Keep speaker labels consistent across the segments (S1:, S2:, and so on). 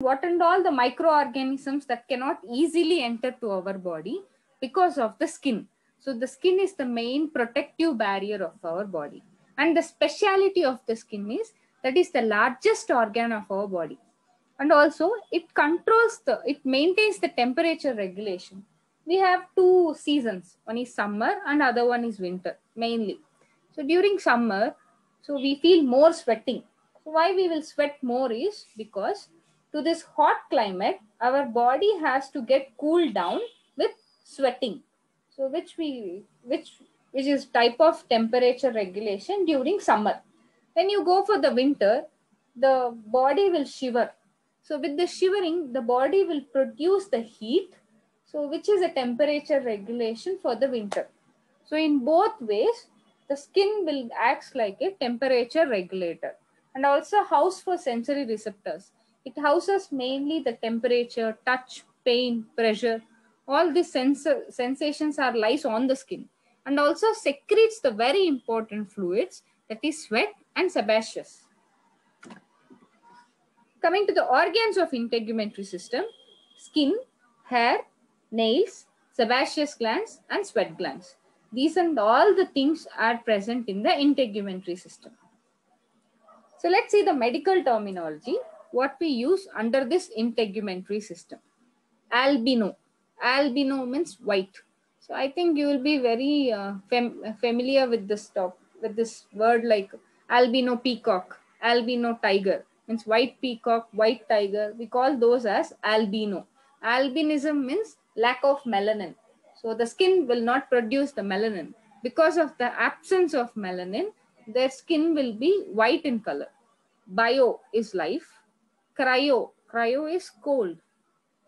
S1: what and all the microorganisms that cannot easily enter to our body because of the skin. So the skin is the main protective barrier of our body. And the speciality of the skin is that is the largest organ of our body. And also it controls the, it maintains the temperature regulation. We have two seasons. One is summer and other one is winter mainly. So during summer, so we feel more sweating. So why we will sweat more is because to this hot climate, our body has to get cooled down with sweating. So which we which which is type of temperature regulation during summer. When you go for the winter, the body will shiver. So with the shivering, the body will produce the heat. So which is a temperature regulation for the winter. So in both ways, the skin will act like a temperature regulator and also house for sensory receptors. It houses mainly the temperature, touch, pain, pressure. All these sens sensations are lies on the skin and also secretes the very important fluids that is sweat and sebaceous. Coming to the organs of integumentary system, skin, hair, nails, sebaceous glands and sweat glands. These and all the things are present in the integumentary system. So let's see the medical terminology, what we use under this integumentary system. Albino. Albino means white. So I think you will be very uh, fam familiar with this talk, with this word like albino peacock, albino tiger, means white peacock, white tiger. We call those as albino. Albinism means lack of melanin. So the skin will not produce the melanin. Because of the absence of melanin, their skin will be white in color. Bio is life. Cryo, cryo is cold.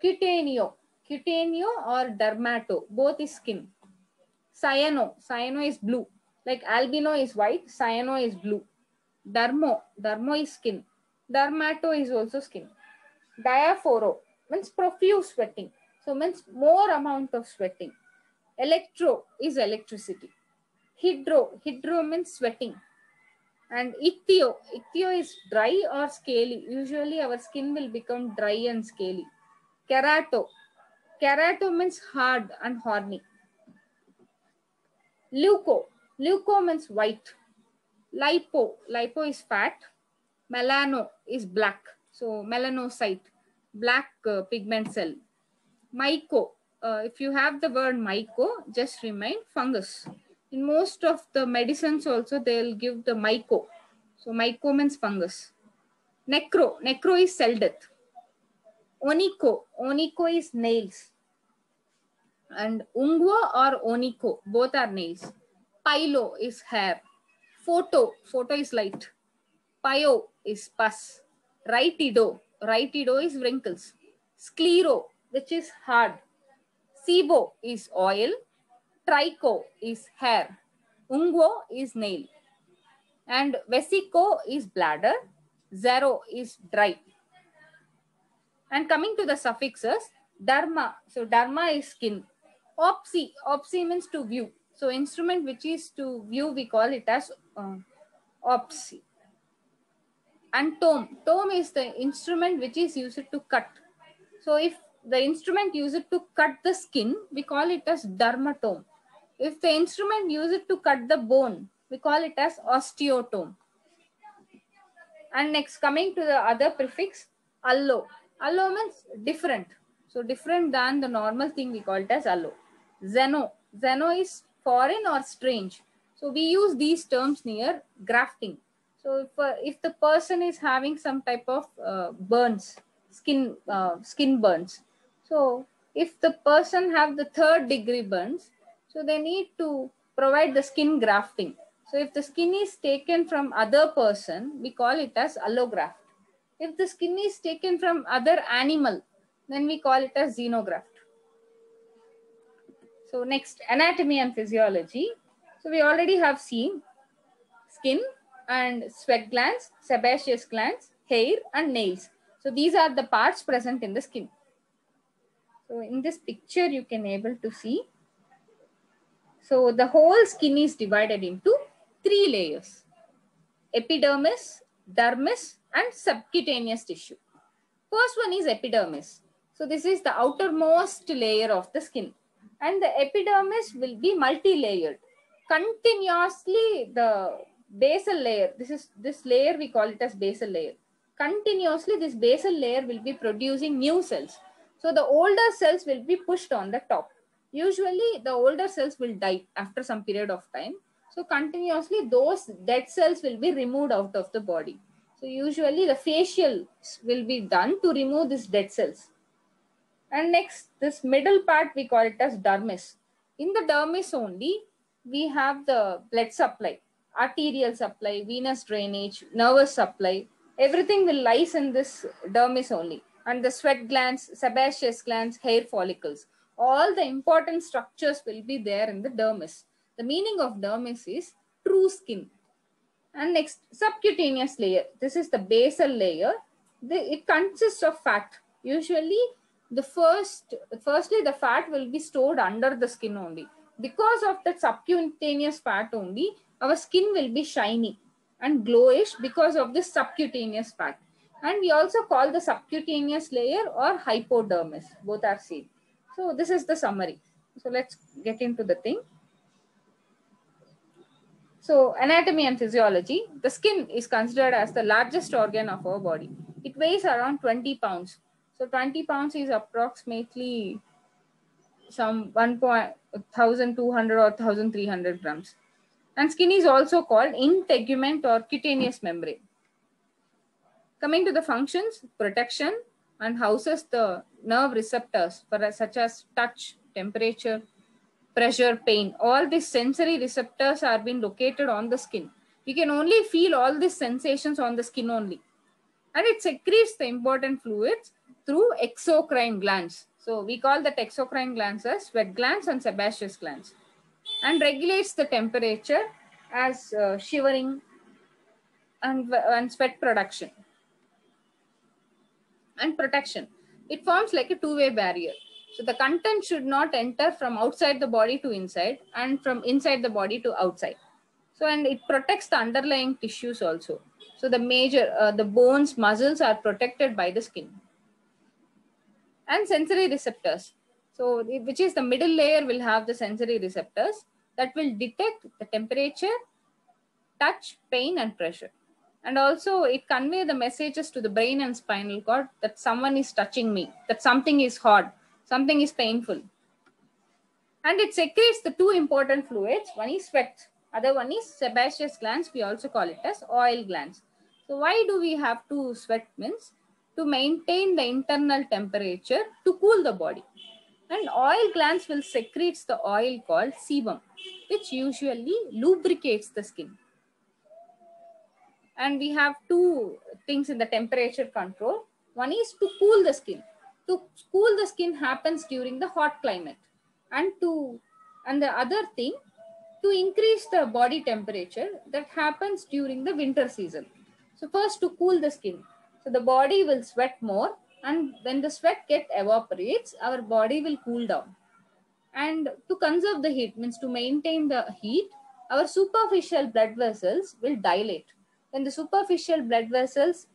S1: Cutaneo, cutaneo or dermato, both is skin. Cyano, cyano is blue. Like albino is white, cyano is blue. Dermo, dermo is skin. Dermato is also skin. Diaphoro means profuse sweating. So means more amount of sweating. Electro is electricity. Hydro, hydro means sweating. And ichthyo, ichthyo is dry or scaly. Usually our skin will become dry and scaly. Kerato, kerato means hard and horny. Leuco, leuco means white. Lipo, lipo is fat. Melano is black. So melanocyte, black uh, pigment cell. Myco, uh, if you have the word myco, just remind fungus. In most of the medicines also, they'll give the myco. So myco means fungus. Necro, necro is cell death. Onycho, onycho is nails. And unguo or onycho, both are nails. Pilo is hair. Photo, photo is light. Pyo is pus. Rhytido, rhytido is wrinkles. Sclero, which is hard. Sebo is oil. Tricho is hair. Unguo is nail. And vesico is bladder. Xero is dry. And coming to the suffixes, derma. So derma is skin. Opsi. Opsi means to view. So instrument which is to view, we call it as uh, opsi. And tome. Tome is the instrument which is used to cut. So if the instrument used to cut the skin, we call it as dermatome. If the instrument used to cut the bone, we call it as osteotome. And next, coming to the other prefix, allo. Allo means different. So different than the normal thing, we call it as allo. Xeno. Xeno is foreign or strange. So we use these terms near grafting. So if, uh, if the person is having some type of uh, burns, skin uh, skin burns, so if the person have the third degree burns, so they need to provide the skin grafting. So if the skin is taken from other person, we call it as allograft. If the skin is taken from other animal, then we call it as xenograft. So next, anatomy and physiology. So we already have seen skin and sweat glands, sebaceous glands, hair and nails. So these are the parts present in the skin. So in this picture, you can able to see. So the whole skin is divided into three layers. Epidermis, dermis and subcutaneous tissue. First one is epidermis. So this is the outermost layer of the skin. And the epidermis will be multi-layered. Continuously the basal layer, this is this layer we call it as basal layer. Continuously this basal layer will be producing new cells. So the older cells will be pushed on the top. Usually the older cells will die after some period of time. So continuously those dead cells will be removed out of the body. So usually the facial will be done to remove these dead cells. And next, this middle part, we call it as dermis. In the dermis only, we have the blood supply, arterial supply, venous drainage, nervous supply. Everything will lies in this dermis only. And the sweat glands, sebaceous glands, hair follicles. All the important structures will be there in the dermis. The meaning of dermis is true skin. And next, subcutaneous layer. This is the basal layer. The, it consists of fat. Usually, the first, firstly, the fat will be stored under the skin only. Because of that subcutaneous fat only, our skin will be shiny and glowish because of this subcutaneous fat. And we also call the subcutaneous layer or hypodermis. Both are same. So this is the summary. So let's get into the thing. So anatomy and physiology, the skin is considered as the largest organ of our body. It weighs around 20 pounds. So 20 pounds is approximately some 1,200 or 1,300 grams. And skin is also called integument or cutaneous membrane. Coming to the functions, protection and houses the nerve receptors for such as touch, temperature, pressure, pain. All these sensory receptors are being located on the skin. We can only feel all these sensations on the skin only. And it secretes the important fluids through exocrine glands. So we call that exocrine glands as sweat glands and sebaceous glands. And regulates the temperature as uh, shivering and, and sweat production. And protection. It forms like a two-way barrier. So the content should not enter from outside the body to inside and from inside the body to outside. So and it protects the underlying tissues also. So the major, uh, the bones, muscles are protected by the skin. And sensory receptors. So which is the middle layer will have the sensory receptors that will detect the temperature, touch, pain and pressure. And also it convey the messages to the brain and spinal cord that someone is touching me, that something is hot, something is painful. And it secretes the two important fluids. One is sweat, other one is sebaceous glands. We also call it as oil glands. So why do we have to sweat means? To maintain the internal temperature to cool the body. And oil glands will secrete the oil called sebum, which usually lubricates the skin. And we have two things in the temperature control. One is to cool the skin. To cool the skin happens during the hot climate. And to and the other thing to increase the body temperature that happens during the winter season. So first to cool the skin. So the body will sweat more. And when the sweat get evaporates our body will cool down. And to conserve the heat means to maintain the heat our superficial blood vessels will dilate when the superficial blood vessels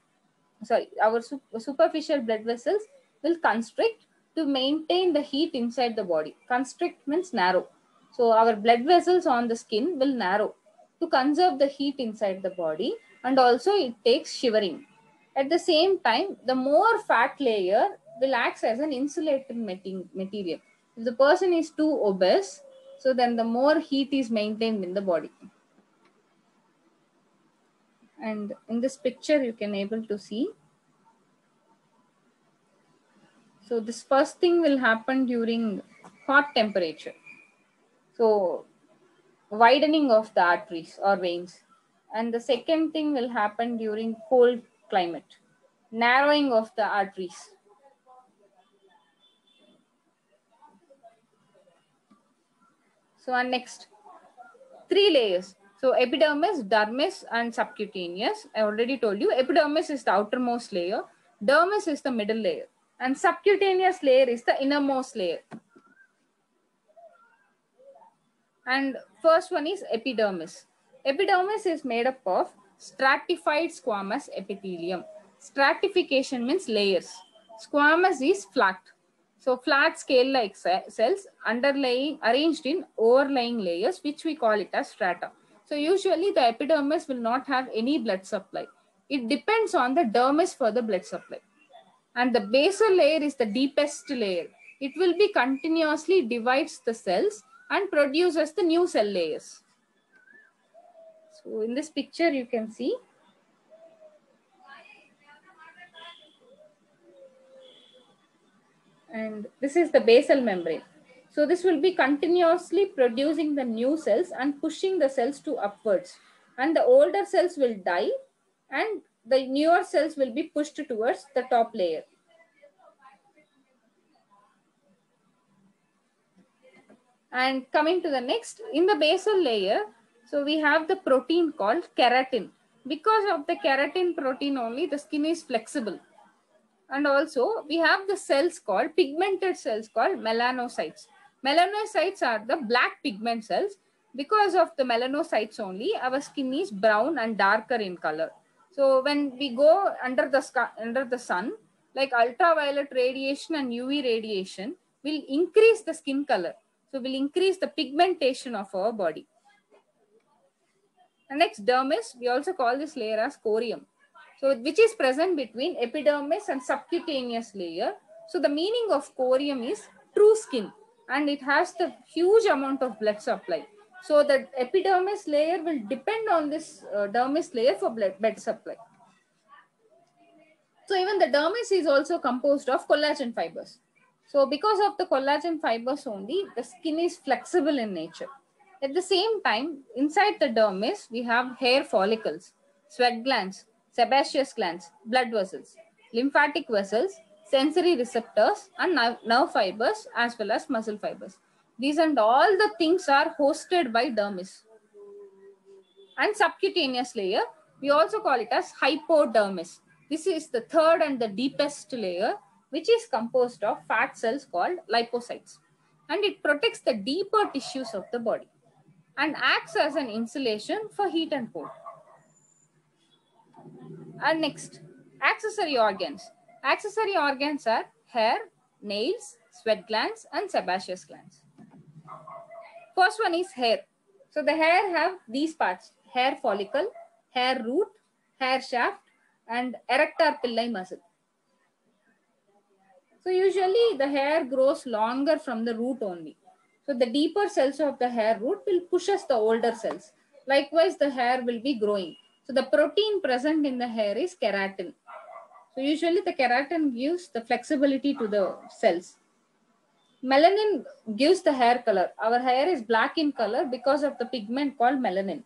S1: sorry our superficial blood vessels will constrict to maintain the heat inside the body. Constrict means narrow. So our blood vessels on the skin will narrow to conserve the heat inside the body and also it takes shivering. At the same time, the more fat layer will act as an insulating material. If the person is too obese, so then the more heat is maintained in the body. And in this picture, you can able to see so this first thing will happen during hot temperature. So widening of the arteries or veins. And the second thing will happen during cold climate, narrowing of the arteries. So and next, three layers. So epidermis, dermis, and subcutaneous. I already told you, epidermis is the outermost layer. Dermis is the middle layer and subcutaneous layer is the innermost layer. And first one is epidermis. Epidermis is made up of stratified squamous epithelium. Stratification means layers. Squamous is flat. So flat scale like cells underlying arranged in overlying layers, which we call it as strata. So usually the epidermis will not have any blood supply. It depends on the dermis for the blood supply. And the basal layer is the deepest layer. It will be continuously divides the cells and produces the new cell layers. So in this picture, you can see and this is the basal membrane. So this will be continuously producing the new cells and pushing the cells to upwards. And the older cells will die and the newer cells will be pushed towards the top layer. And coming to the next, in the basal layer, so we have the protein called keratin. Because of the keratin protein only, the skin is flexible. And also we have the cells called pigmented cells called melanocytes. Melanocytes are the black pigment cells. Because of the melanocytes only, our skin is brown and darker in color. So when we go under the, under the sun, like ultraviolet radiation and UV radiation will increase the skin color. So will increase the pigmentation of our body. And next dermis, we also call this layer as corium. So which is present between epidermis and subcutaneous layer. So the meaning of corium is true skin and it has the huge amount of blood supply. So the epidermis layer will depend on this uh, dermis layer for blood, blood supply. So even the dermis is also composed of collagen fibers. So because of the collagen fibers only, the skin is flexible in nature. At the same time, inside the dermis, we have hair follicles, sweat glands, sebaceous glands, blood vessels, lymphatic vessels, sensory receptors, and nerve fibers, as well as muscle fibers. These and all the things are hosted by dermis. And subcutaneous layer, we also call it as hypodermis. This is the third and the deepest layer, which is composed of fat cells called lipocytes. And it protects the deeper tissues of the body and acts as an insulation for heat and cold. And next, accessory organs. Accessory organs are hair, nails, sweat glands, and sebaceous glands. First one is hair. So the hair have these parts, hair follicle, hair root, hair shaft, and erector pili muscle. So usually the hair grows longer from the root only. So the deeper cells of the hair root will push us the older cells. Likewise, the hair will be growing. So the protein present in the hair is keratin. So usually the keratin gives the flexibility to the cells. Melanin gives the hair color. Our hair is black in color because of the pigment called melanin.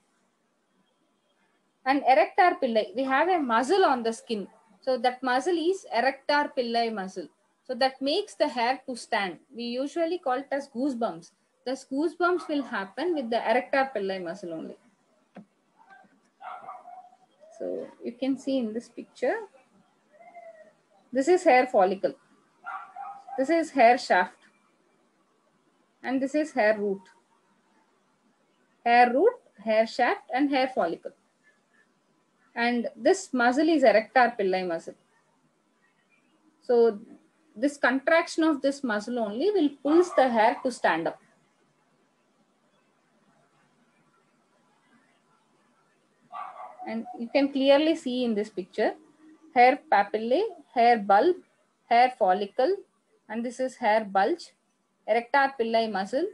S1: And erector pili, we have a muscle on the skin. So that muscle is erector pili muscle. So that makes the hair to stand. We usually call it as goosebumps. The goosebumps will happen with the erector pili muscle only. So you can see in this picture, this is hair follicle. This is hair shaft. And this is hair root. Hair root, hair shaft and hair follicle. And this muscle is erector pili muscle. So this contraction of this muscle only will pulls the hair to stand up. And you can clearly see in this picture, hair papillae, hair bulb, hair follicle, and this is hair bulge, erector pili muscle,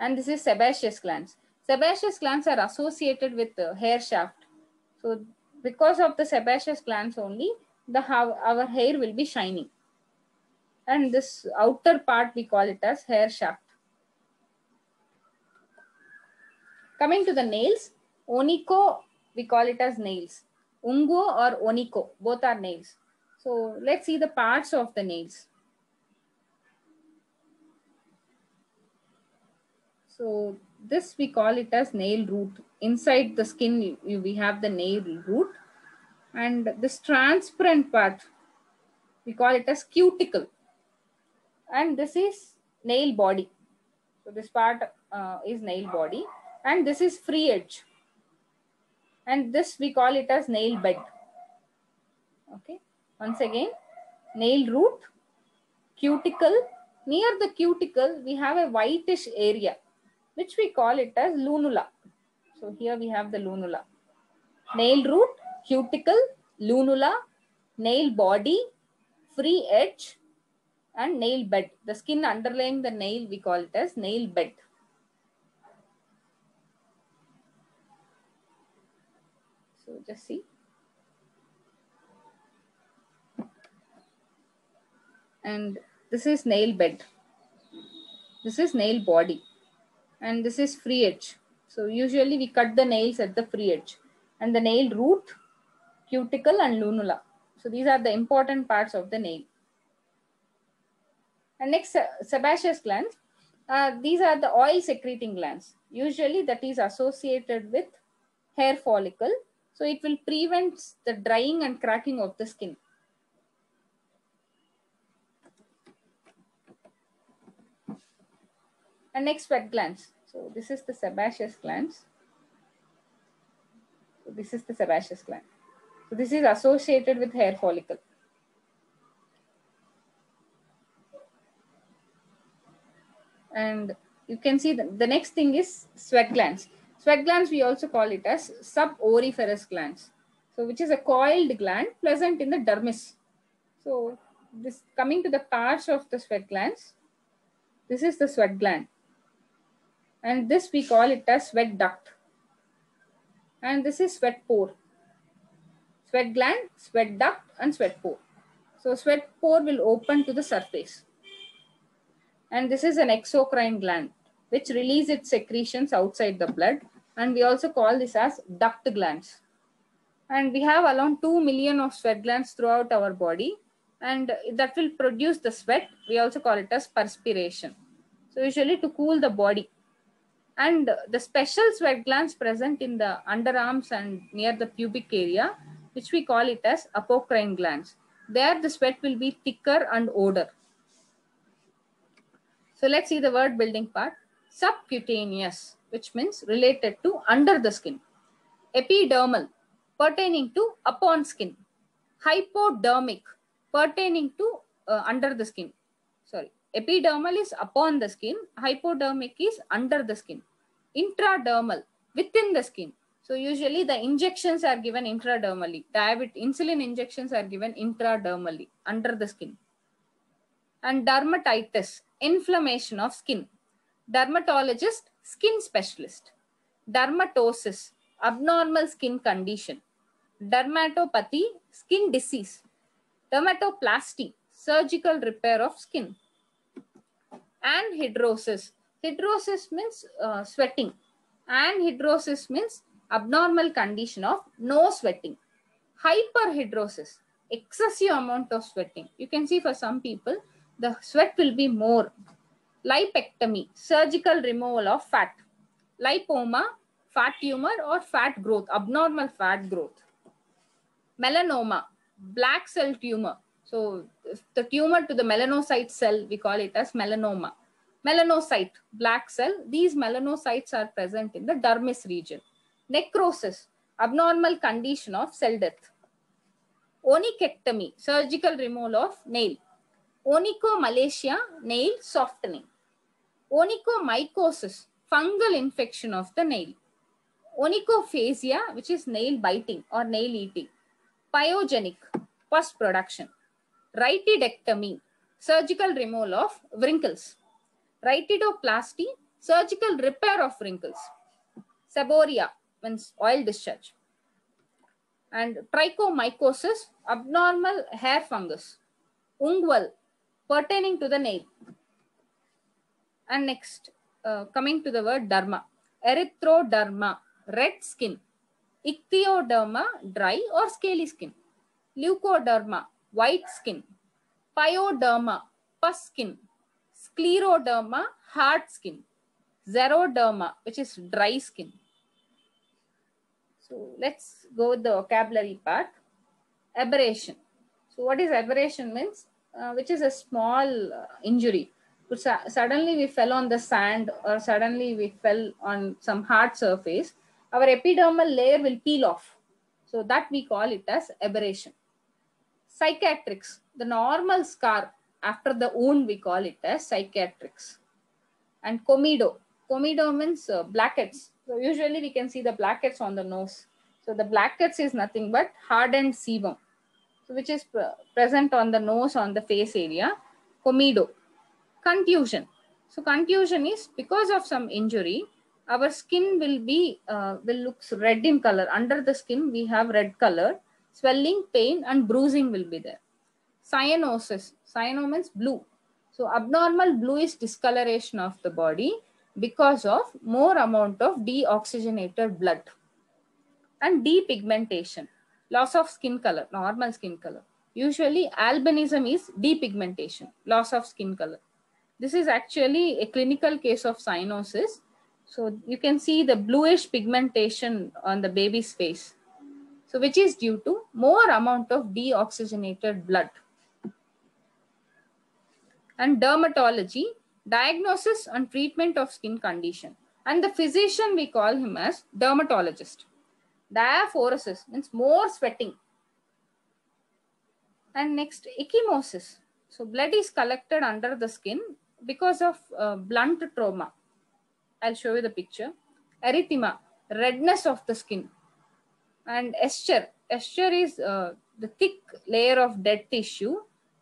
S1: and this is sebaceous glands. Sebaceous glands are associated with the hair shaft. So because of the sebaceous glands only, the our hair will be shining. And this outer part, we call it as hair shaft. Coming to the nails, onycho, we call it as nails. Ungo or Onycho, both are nails. So let's see the parts of the nails. So this we call it as nail root. Inside the skin, we have the nail root. And this transparent part, we call it as cuticle. And this is nail body. So this part uh, is nail body. And this is free edge. And this we call it as nail bed. Okay. Once again, nail root, cuticle. Near the cuticle, we have a whitish area, which we call it as lunula. So here we have the lunula. Nail root, cuticle, lunula, nail body, free edge, and nail bed. The skin underlying the nail, we call it as nail bed. So just see. And this is nail bed. This is nail body. And this is free edge. So usually we cut the nails at the free edge. And the nail root, cuticle and lunula. So these are the important parts of the nail. And next, sebaceous glands. Uh, these are the oil secreting glands. Usually that is associated with hair follicle. So it will prevent the drying and cracking of the skin. And next sweat glands. So this is the sebaceous glands. So this is the sebaceous gland. So this is associated with hair follicle. And you can see the, the next thing is sweat glands. Sweat glands, we also call it as sudoriferous glands. So which is a coiled gland present in the dermis. So this coming to the parts of the sweat glands, this is the sweat gland. And this we call it as sweat duct. And this is sweat pore. Sweat gland, sweat duct and sweat pore. So sweat pore will open to the surface. And this is an exocrine gland, which release its secretions outside the blood. And we also call this as duct glands. And we have around 2 million of sweat glands throughout our body. And that will produce the sweat. We also call it as perspiration. So usually to cool the body. And the special sweat glands present in the underarms and near the pubic area, which we call it as apocrine glands. There the sweat will be thicker and odor. So let's see the word building part. Subcutaneous, which means related to under the skin. Epidermal, pertaining to upon skin. Hypodermic, pertaining to uh, under the skin. Sorry. Epidermal is upon the skin. Hypodermic is under the skin. Intradermal, within the skin. So usually the injections are given intradermally. Diabetes, insulin injections are given intradermally, under the skin. And dermatitis, inflammation of skin. Dermatologist, skin specialist. Dermatosis, abnormal skin condition. Dermatopathy, skin disease. Dermatoplasty, surgical repair of skin. Anhidrosis. Hidrosis means uh, sweating. Anhidrosis means abnormal condition of no sweating. Hyperhidrosis, excessive amount of sweating. You can see for some people, the sweat will be more. Lipectomy, surgical removal of fat. Lipoma, fat tumor or fat growth, abnormal fat growth. Melanoma, black cell tumor. So the tumor to the melanocyte cell, we call it as melanoma. Melanocyte, black cell, these melanocytes are present in the dermis region. Necrosis, abnormal condition of cell death. Onychectomy, surgical removal of nail. Onychomalacia, nail softening. Onychomycosis, fungal infection of the nail. Onychophagia, which is nail biting or nail eating. Pyogenic, pus production. Rhytidectomy, surgical removal of wrinkles. Rhytidoplasty, surgical repair of wrinkles. Seborrhea, means oil discharge. And trichomycosis, abnormal hair fungus. Ungual, pertaining to the nail. And next, uh, coming to the word derma. Erythroderma, red skin. Ichthyoderma, dry or scaly skin. Leucoderma, white skin. Pyoderma, pus skin. Scleroderma, hard skin. Xeroderma, which is dry skin. So let's go with the vocabulary part. Aberration. So what is aberration means? Uh, which is a small uh, injury. Suddenly we fell on the sand or suddenly we fell on some hard surface. Our epidermal layer will peel off. So that we call it as aberration. Cicatrix, the normal scar after the wound, we call it as cicatrix. And comedo. Comedo means uh, blackheads. So usually we can see the blackheads on the nose. So the blackheads is nothing but hardened sebum, which is present on the nose, on the face area. Comedo. Contusion. So contusion is because of some injury, our skin will be uh, will looks red in color. Under the skin, we have red color, swelling, pain, and bruising will be there. Cyanosis. Cyano means blue. So abnormal bluish discoloration of the body because of more amount of deoxygenated blood. And depigmentation. Loss of skin color, normal skin color. Usually albinism is depigmentation, loss of skin color. This is actually a clinical case of cyanosis. So you can see the bluish pigmentation on the baby's face. So which is due to more amount of deoxygenated blood and dermatology, diagnosis and treatment of skin condition. And the physician, we call him as dermatologist. Diaphoresis means more sweating. And next, ecchymosis. So blood is collected under the skin because of uh, blunt trauma. I'll show you the picture. Erythema, redness of the skin. And eschar. Eschar is uh, the thick layer of dead tissue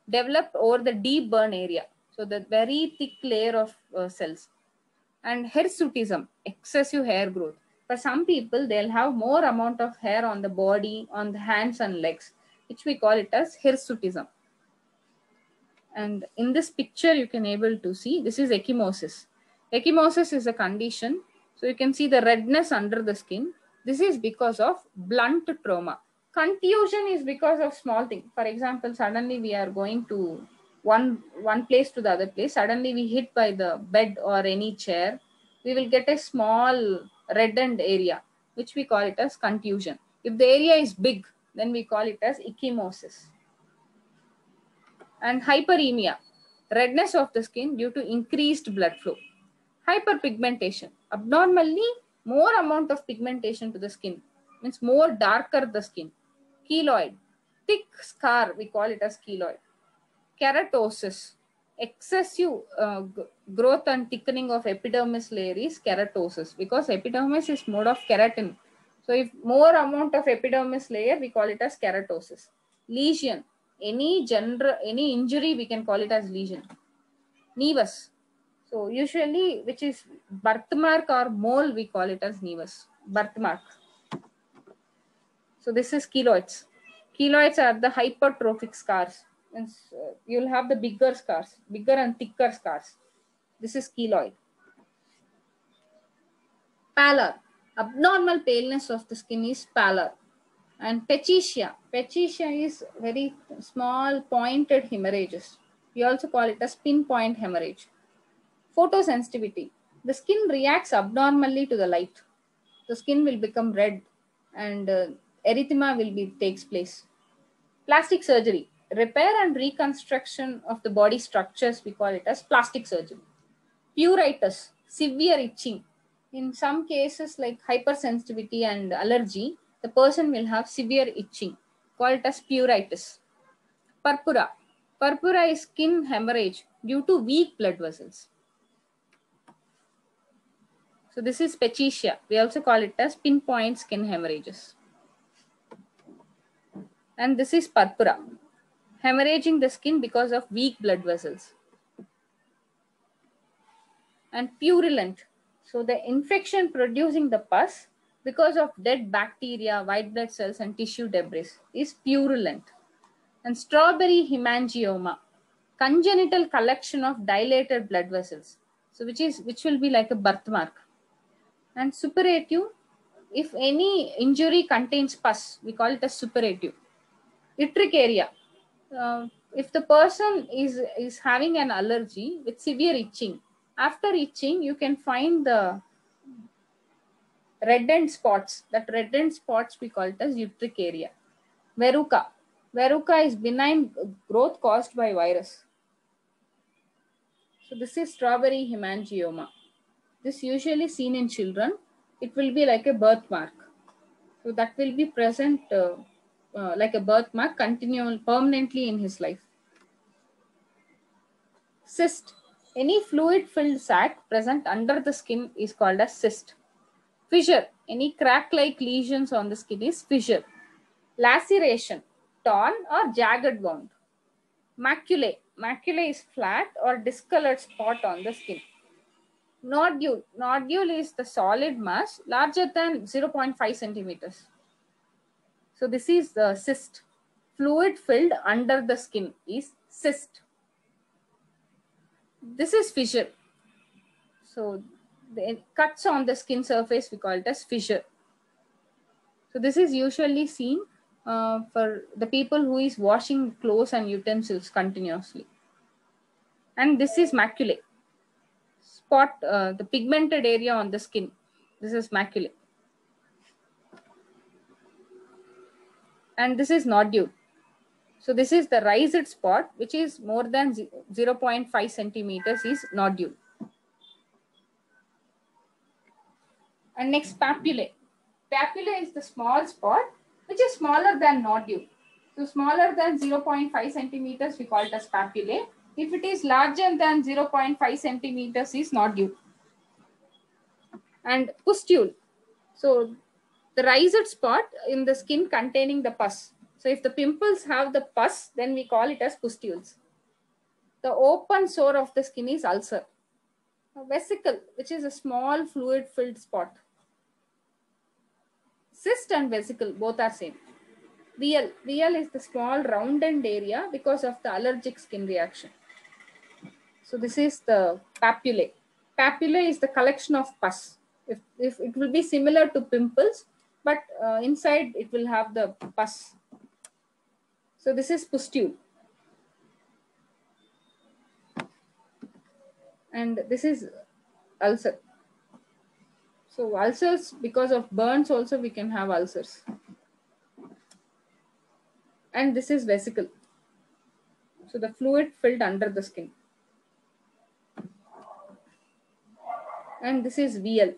S1: developed over the deep burn area. So the very thick layer of uh, cells. And hirsutism, excessive hair growth. For some people, they'll have more amount of hair on the body, on the hands and legs, which we call it as hirsutism. And in this picture, you can able to see, this is ecchymosis. Ecchymosis is a condition. So you can see the redness under the skin. This is because of blunt trauma contusion is because of small thing for example suddenly we are going to one one place to the other place suddenly we hit by the bed or any chair we will get a small reddened area which we call it as contusion if the area is big then we call it as ecchymosis and hyperemia redness of the skin due to increased blood flow hyperpigmentation abnormally more amount of pigmentation to the skin means more darker the skin keloid, thick scar, we call it as keloid. Keratosis, excessive uh, growth and thickening of epidermis layer is keratosis because epidermis is mode of keratin. So if more amount of epidermis layer, we call it as keratosis. Lesion, any general, any injury, we can call it as lesion. Nevus, so usually which is birthmark or mole, we call it as nevus, birthmark. So this is keloids. Keloids are the hypertrophic scars. And uh, you'll have the bigger scars, bigger and thicker scars. This is keloid. Pallor. Abnormal paleness of the skin is pallor. And petechia. Petechia is very small pointed hemorrhages. We also call it as pinpoint hemorrhage. Photosensitivity. The skin reacts abnormally to the light. The skin will become red and uh, erythema will be takes place. Plastic surgery, repair and reconstruction of the body structures, we call it as plastic surgery. Pruritus, severe itching. In some cases like hypersensitivity and allergy, the person will have severe itching, called as pruritus. Purpura. Purpura is skin hemorrhage due to weak blood vessels. So this is petechia. We also call it as pinpoint skin hemorrhages and this is purpura, hemorrhaging the skin because of weak blood vessels. And purulent, so the infection producing the pus because of dead bacteria, white blood cells, and tissue debris is purulent. And strawberry hemangioma, congenital collection of dilated blood vessels, so which is which will be like a birthmark. And suppurative, if any injury contains pus, we call it as suppurative urticaria. Uh, if the person is, is having an allergy with severe itching, after itching, you can find the reddened spots. That reddened spots we call it as urticaria. Verruca. Verruca is benign growth caused by virus. So this is strawberry hemangioma. This usually seen in children. It will be like a birthmark. So that will be present uh, uh, like a birthmark continual permanently in his life Cyst. Any fluid filled sac present under the skin is called a cyst. Fissure. Any crack like lesions on the skin is fissure. Laceration. Torn or jagged wound. Maculae. Macula is flat or discolored spot on the skin. Nodule. Nodule is the solid mass larger than 0.5 centimeters. So this is the cyst. Fluid filled under the skin is cyst. This is fissure. So the cuts on the skin surface, we call it as fissure. So this is usually seen uh, for the people who is washing clothes and utensils continuously. And this is maculae. Spot, uh, the pigmented area on the skin. This is maculae. And this is nodule. So this is the raised spot, which is more than 0.5 centimeters is nodule. And next papullae. Papullae is the small spot, which is smaller than nodule. So smaller than 0.5 centimeters, we call it as papullae. If it is larger than 0.5 centimeters is nodule. And pustule. So the raised spot in the skin containing the pus. So if the pimples have the pus, then we call it as pustules. The open sore of the skin is ulcer. A vesicle, which is a small fluid filled spot. Cyst and vesicle, both are same. Wheal. Wheal is the small rounded area because of the allergic skin reaction. So this is the papullae. Papullae is the collection of pus. If, if it will be similar to pimples, but uh, inside it will have the pus. So this is pustule. And this is ulcer. So ulcers, because of burns also we can have ulcers. And this is vesicle. So the fluid filled under the skin. And this is wheal.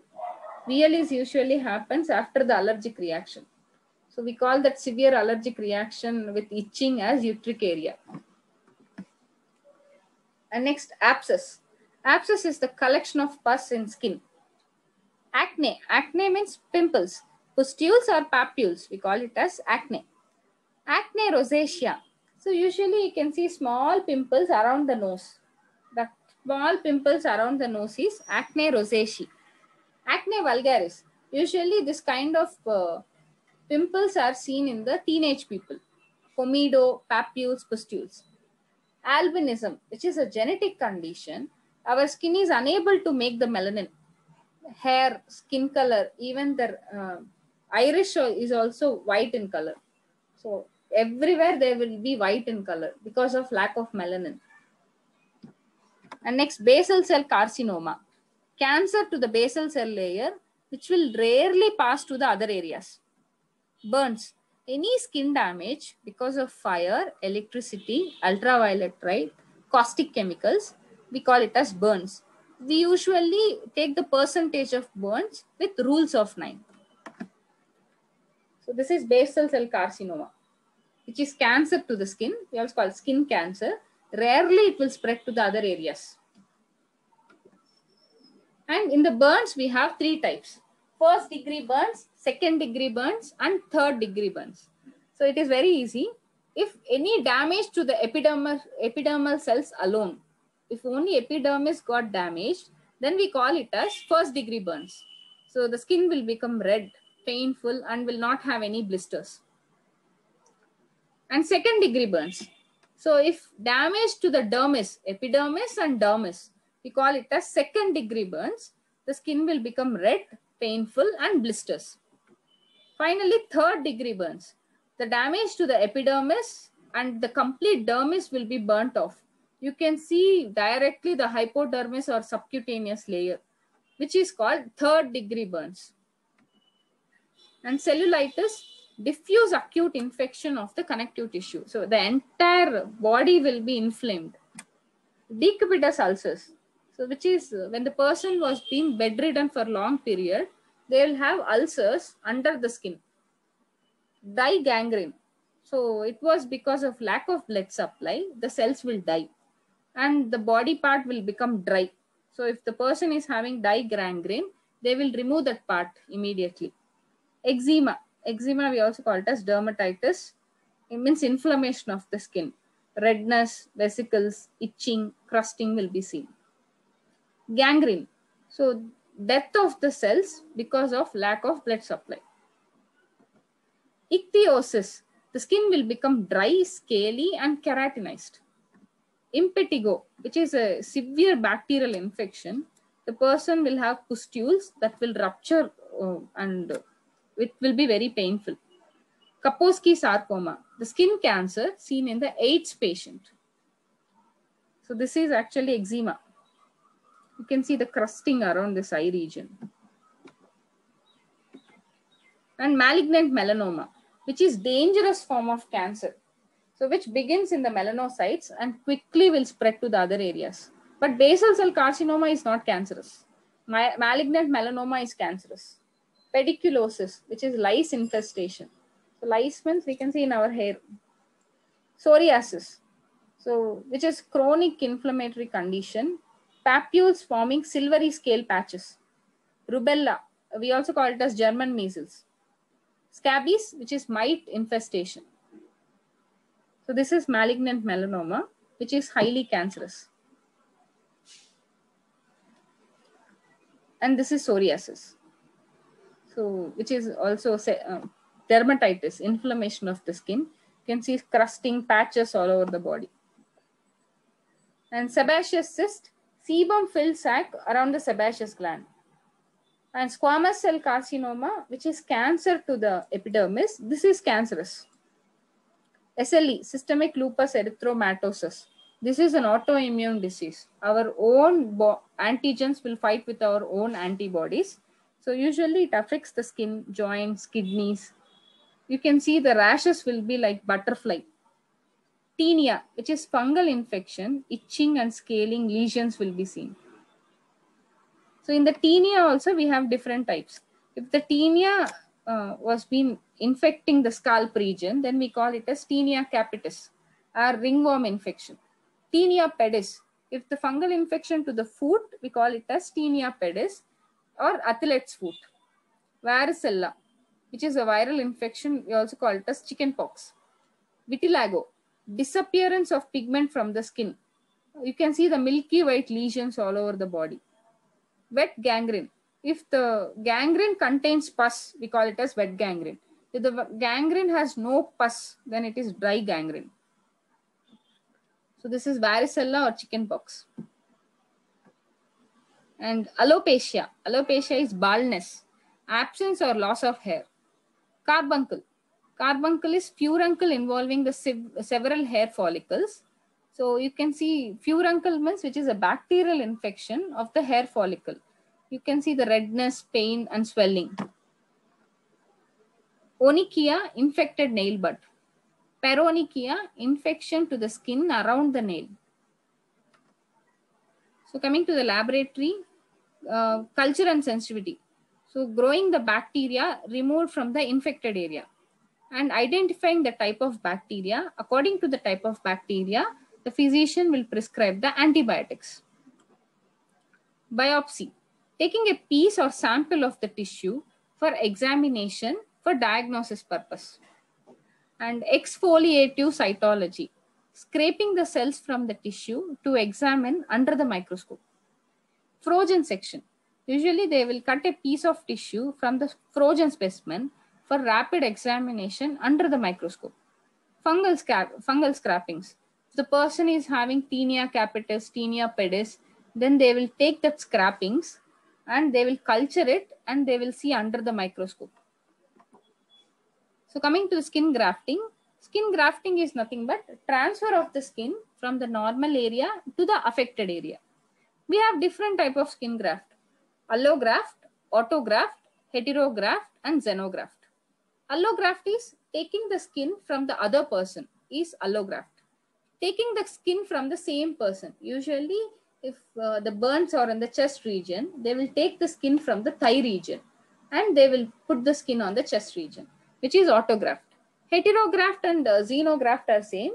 S1: Wheal is usually happens after the allergic reaction. So we call that severe allergic reaction with itching as urticaria. And next, abscess. Abscess is the collection of pus in skin. Acne. Acne means pimples. Pustules or papules. We call it as acne. Acne rosacea. So usually you can see small pimples around the nose. The small pimples around the nose is acne rosacea. Acne vulgaris. Usually this kind of uh, Pimples are seen in the teenage people. Comedo, papules, pustules. Albinism, which is a genetic condition, our skin is unable to make the melanin. Hair, skin color, even the uh, iris is also white in color. So everywhere they will be white in color because of lack of melanin. And next, basal cell carcinoma. Cancer to the basal cell layer, which will rarely pass to the other areas burns. Any skin damage because of fire, electricity, ultraviolet light, caustic chemicals, we call it as burns. We usually take the percentage of burns with rules of 9. So this is basal cell carcinoma, which is cancer to the skin. We also call skin cancer. Rarely it will spread to the other areas. And in the burns, we have three types. First degree burns, second degree burns and third degree burns. So it is very easy. If any damage to the epidermal, epidermal cells alone, if only epidermis got damaged, then we call it as first degree burns. So the skin will become red, painful and will not have any blisters. And second degree burns. So if damage to the dermis, epidermis and dermis, we call it as second degree burns, the skin will become red, painful and blisters. Finally, third degree burns. The damage to the epidermis and the complete dermis will be burnt off. You can see directly the hypodermis or subcutaneous layer, which is called third degree burns. And cellulitis, diffuse acute infection of the connective tissue. So the entire body will be inflamed. Decubitus ulcers, so which is uh, when the person was being bedridden for long period, they will have ulcers under the skin. Dry gangrene. So it was because of lack of blood supply, the cells will die. And the body part will become dry. So if the person is having dry gangrene, they will remove that part immediately. Eczema. Eczema we also call it as dermatitis. It means inflammation of the skin. Redness, vesicles, itching, crusting will be seen. Gangrene. So death of the cells because of lack of blood supply. Ichthyosis. The skin will become dry, scaly, and keratinized. Impetigo, which is a severe bacterial infection, the person will have pustules that will rupture uh, and it will be very painful. Kaposi sarcoma, the skin cancer seen in the AIDS patient. So this is actually eczema. You can see the crusting around this eye region. And malignant melanoma, which is dangerous form of cancer. So which begins in the melanocytes and quickly will spread to the other areas. But basal cell carcinoma is not cancerous. Ma malignant melanoma is cancerous. Pediculosis, which is lice infestation. So lice means we can see in our hair. Psoriasis, so which is chronic inflammatory condition. Papules forming silvery scale patches. Rubella, we also call it as German measles. Scabies, which is mite infestation. So this is malignant melanoma, which is highly cancerous. And this is psoriasis. So which is also uh, dermatitis, inflammation of the skin. You can see crusting patches all over the body. And sebaceous cyst, sebum filled sac around the sebaceous gland. And squamous cell carcinoma, which is cancer to the epidermis, this is cancerous. SLE, systemic lupus erythematosus. This is an autoimmune disease. Our own antigens will fight with our own antibodies. So usually it affects the skin, joints, kidneys. You can see the rashes will be like butterfly. Tinea, which is fungal infection, itching and scaling lesions will be seen. So in the tinea also we have different types. If the tinea uh, was been infecting the scalp region, then we call it as tinea capitis or ringworm infection. Tinea pedis, if the fungal infection to the foot, we call it as tinea pedis or athlete's foot. Varicella, which is a viral infection, we also call it as chickenpox. Vitiligo, disappearance of pigment from the skin. You can see the milky white lesions all over the body wet gangrene. If the gangrene contains pus, we call it as wet gangrene. If the gangrene has no pus, then it is dry gangrene. So this is varicella or chickenpox. And alopecia. Alopecia is baldness, absence or loss of hair. Carbuncle. Carbuncle is furuncle involving the several hair follicles. So you can see furuncle means which is a bacterial infection of the hair follicle. You can see the redness, pain and swelling. Onychia, infected nail bud. Paronychia, infection to the skin around the nail. So coming to the laboratory, uh, culture and sensitivity. So growing the bacteria removed from the infected area and identifying the type of bacteria. According to the type of bacteria, the physician will prescribe the antibiotics. Biopsy, taking a piece or sample of the tissue for examination for diagnosis purpose. And exfoliative cytology, scraping the cells from the tissue to examine under the microscope. Frozen section, usually they will cut a piece of tissue from the frozen specimen for rapid examination under the microscope. Fungal, fungal scrapings, the person is having tinea capitis, tinea pedis, then they will take that scrapings and they will culture it and they will see under the microscope. So coming to skin grafting, skin grafting is nothing but transfer of the skin from the normal area to the affected area. We have different type of skin graft, allograft, autograft, heterograft and xenograft. Allograft is taking the skin from the other person is allograft taking the skin from the same person. Usually, if uh, the burns are in the chest region, they will take the skin from the thigh region and they will put the skin on the chest region, which is autograft. Heterograft and uh, xenograft are same.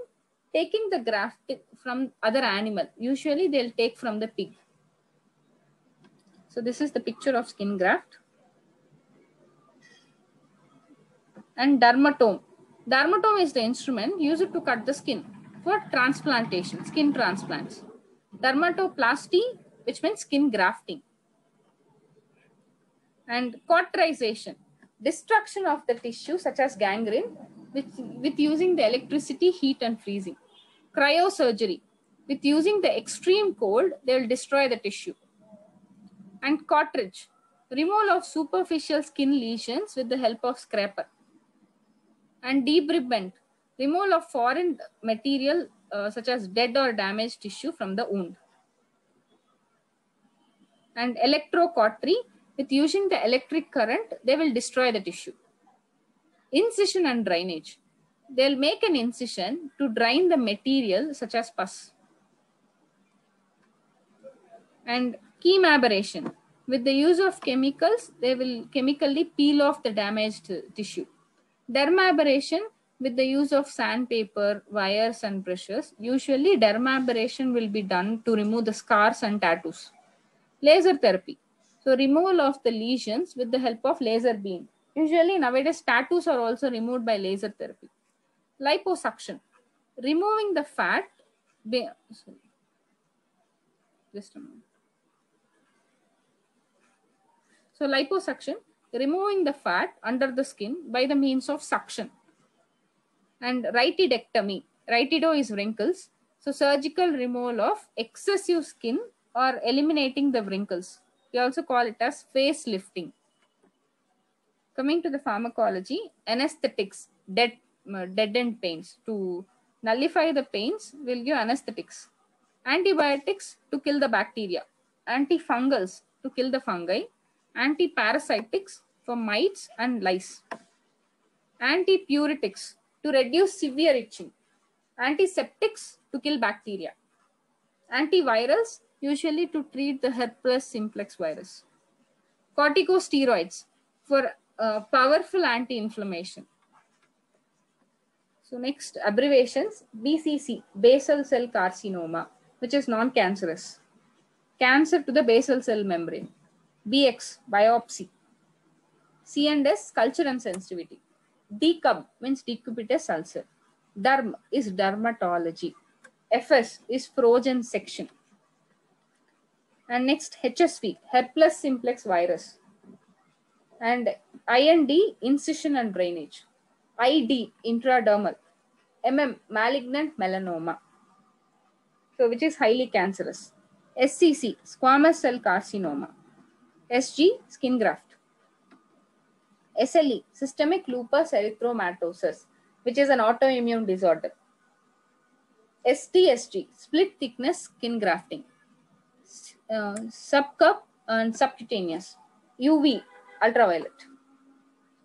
S1: taking the graft from other animal. Usually they'll take from the pig. So this is the picture of skin graft. And dermatome. Dermatome is the instrument used to cut the skin for transplantation, skin transplants. Dermatoplasty, which means skin grafting. And cauterization, destruction of the tissue such as gangrene with, with using the electricity, heat and freezing. Cryosurgery, with using the extreme cold, they will destroy the tissue. And curettage, removal of superficial skin lesions with the help of scraper. And debridement, removal of foreign material uh, such as dead or damaged tissue from the wound. And electrocautery, with using the electric current, they will destroy the tissue. Incision and drainage. They'll make an incision to drain the material such as pus. And chemabrasion. With the use of chemicals, they will chemically peel off the damaged tissue. Dermabrasion with the use of sandpaper, wires, and brushes. Usually, dermabrasion will be done to remove the scars and tattoos. Laser therapy. So, removal of the lesions with the help of laser beam. Usually, nowadays, tattoos are also removed by laser therapy. Liposuction. Removing the fat. Just a moment. So, liposuction, removing the fat under the skin by the means of suction and rhytidectomy. Rhytido is wrinkles. So surgical removal of excessive skin or eliminating the wrinkles. We also call it as face lifting. Coming to the pharmacology, anesthetics, dead, uh, deadened pains. To nullify the pains, we'll give anesthetics. Antibiotics to kill the bacteria. Antifungals to kill the fungi. Antiparasitics for mites and lice. Antipruritics to reduce severe itching, antiseptics to kill bacteria, antivirals usually to treat the herpes simplex virus, corticosteroids for uh, powerful anti-inflammation. So next abbreviations, BCC, basal cell carcinoma, which is non-cancerous. Cancer to the basal cell membrane. BX, biopsy. C&S, culture and sensitivity. Decub means decubitus ulcer. Derm is dermatology. FS is frozen section. And next HSV, herpes simplex virus. And I&D, incision and drainage. ID, intradermal. MM, malignant melanoma. So which is highly cancerous. SCC, squamous cell carcinoma. SG, skin graft. SLE, systemic lupus erythematosus, which is an autoimmune disorder. STSG, split thickness skin grafting. Uh, subcup and subcutaneous. UV, ultraviolet.